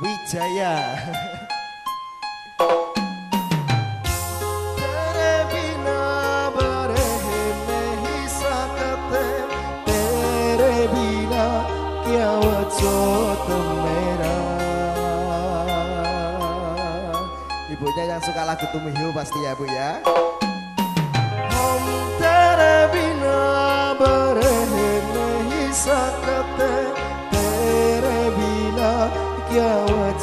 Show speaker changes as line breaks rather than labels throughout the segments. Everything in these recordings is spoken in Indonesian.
Wijaya. Ibunya yang suka lagu Tumihiu pasti ya Bu ya. Om terebina berehne hisak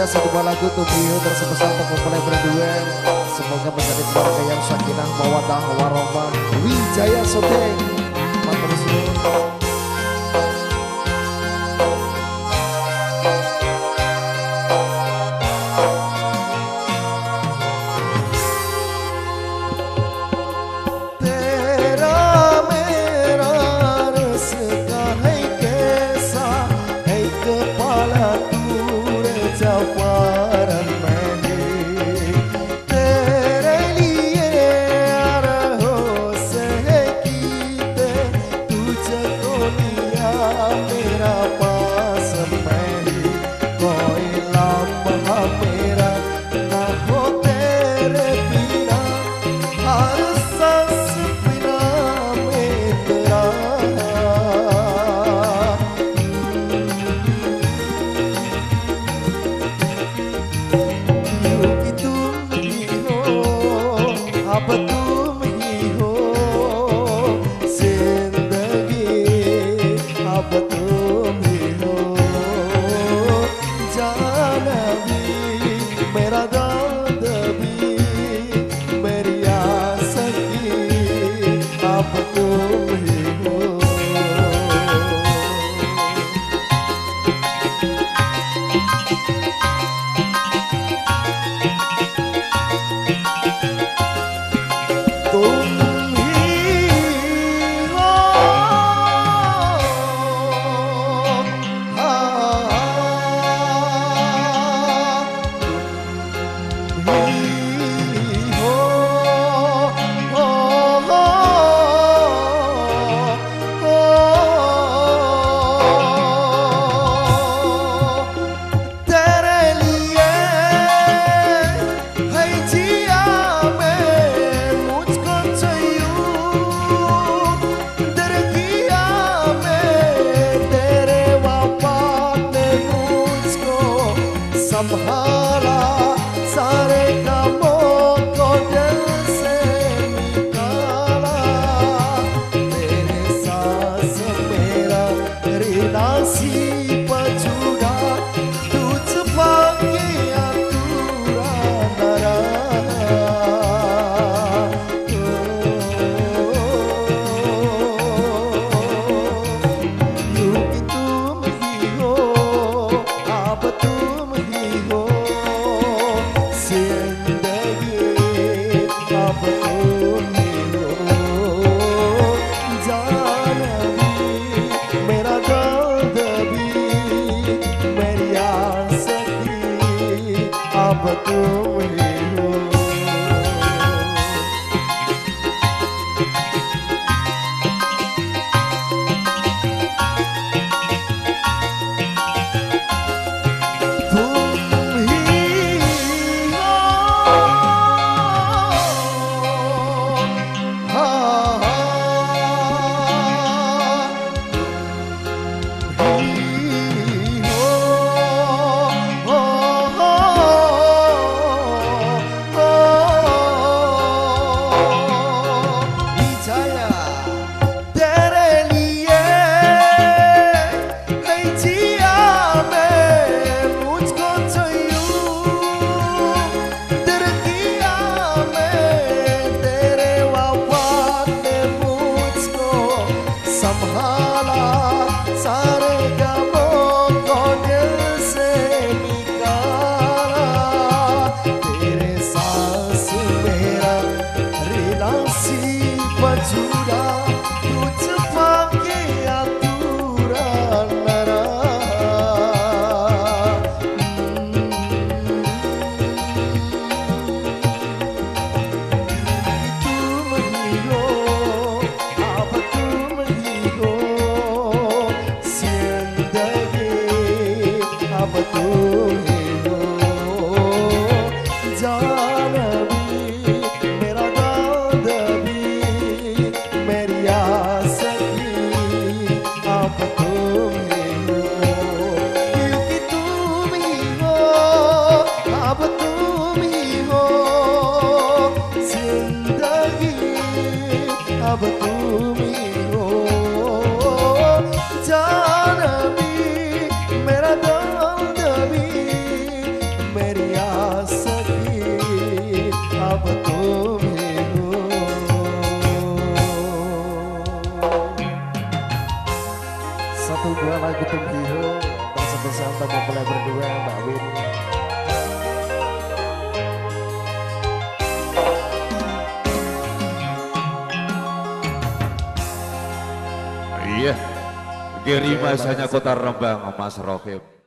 ada sebuah lagu Tubiu tersepesan untuk mempelai berdua. Semoga menjadi keluarga yang sakinah mawadah warahmah. Wijaya Soteng Matur Suruh तुम satu dua lagu Tumbiho bersama untuk mempelai berdua Mbak Win
Kiri masanya kota Rembang Mas Rohim.